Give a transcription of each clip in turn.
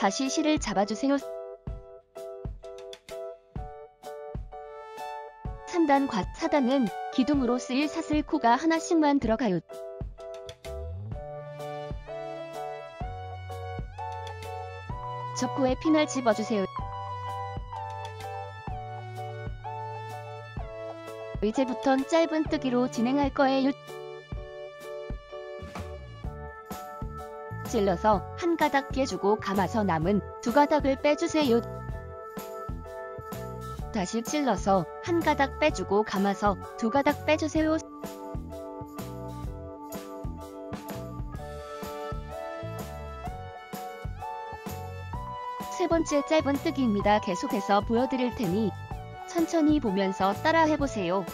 다시 실을 잡아주세요. 3단 과 4단은 기둥으로 쓰일 사슬 코가 하나씩만 들어가요. 접코에 핀을 집어주세요. 이제부턴 짧은 뜨기로 진행할 거예요. 찔러서 한 가닥 깨주고 감아서 남은 두 가닥을 빼주세요. 다시 찔러서 한 가닥 빼주고 감아서 두 가닥 빼주세요. 세 번째 짧은 뜨기입니다. 계속해서 보여드릴 테니 천천히 보면서 따라 해보세요.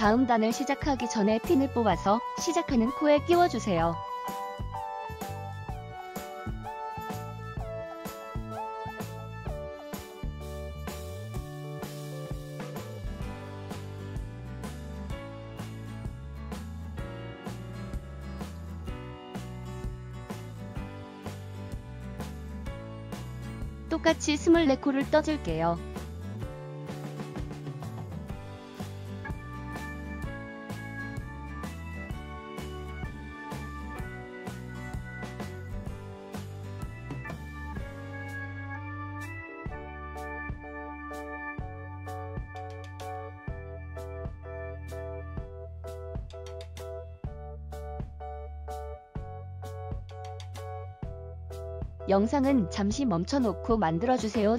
다음 단을 시작하기 전에 핀을 뽑아서 시작하는 코에 끼워주세요. 똑같이 24코를 떠줄게요. 영상은 잠시 멈춰놓고 만들어주세요.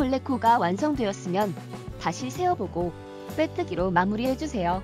마물레 코가 완성되었으면 다시 세어보고 빼뜨기로 마무리해주세요.